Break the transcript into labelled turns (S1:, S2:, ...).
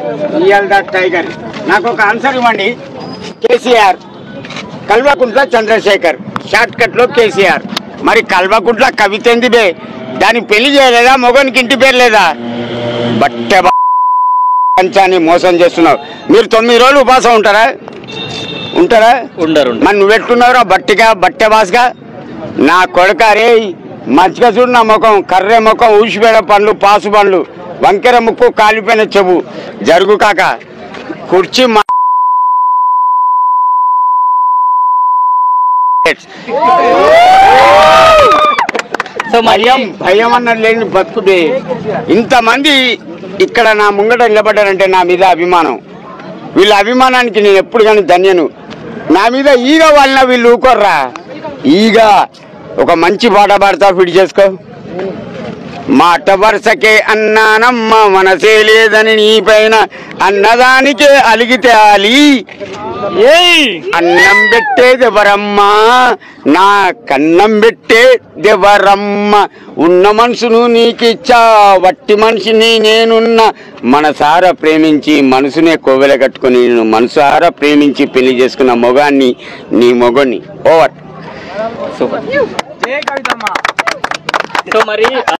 S1: The tiger. నాకు ఒక answer ఇవ్వండి. కేసీఆర్. కల్వకుంట్ల చంద్రశేఖర్. షార్ట్ కట్లో కేసీఆర్. మరి కల్వకుంట్ల కవిత ఏంది బే? దాని పెళ్ళి చేయలేదా? మొగనికి ఇంటి పేరు లేదా? బట్టె పంచాన్ని మోసం చేస్తున్నావు. మీరు తొమ్మిది రోజులు ఉపాసం ఉంటారా? ఉంటారా?
S2: ఉండరు
S1: మరి నువ్వు పెట్టుకున్నావురా బట్టిగా బట్టె బాస్గా? నా కొడుక రే మంచిగా చూడు నా ముఖం. కర్రె ముఖం ఊసిపోయిన పండ్లు పాసు పండ్లు. వంకెర ముక్కు కాలిపోయిన చెవు. జరుగు కాక కుర్చీ మా
S2: సో
S1: భయం భయం అన్నది లేని బతుకుడే. ఇంతమంది ఇక్కడ నా ముంగట నిలబడ్డారంటే నా మీద అభిమానం. వీళ్ళ అభిమానానికి నేను ఎప్పుడు కానీ ధన్యను. నా మీద ఈగ వాళ్ళ వీళ్ళు ఊకోర్రా. ఈగ ఒక మంచి పాట పాడతా ఫిట్ చేసుకో. మాట వరుసకే అన్నానమ్మ మనసే లేదని నీ పైన అన్నదానికే అలిగితే అలి. అన్నం పెట్టేదెవరమ్మా నా కన్నం పెట్టేదెవరమ్మ ఉన్న మనసును నీకిచ్చా వట్టి మనిషిని నేనున్న. మనసారా ప్రేమించి మనసునే కోవెల కట్టుకుని నేను మనసారా ప్రేమించి పెళ్ళి చేసుకున్న మొగాన్ని నీ మొగని ఓవర్.
S2: సూపర్. సో మరి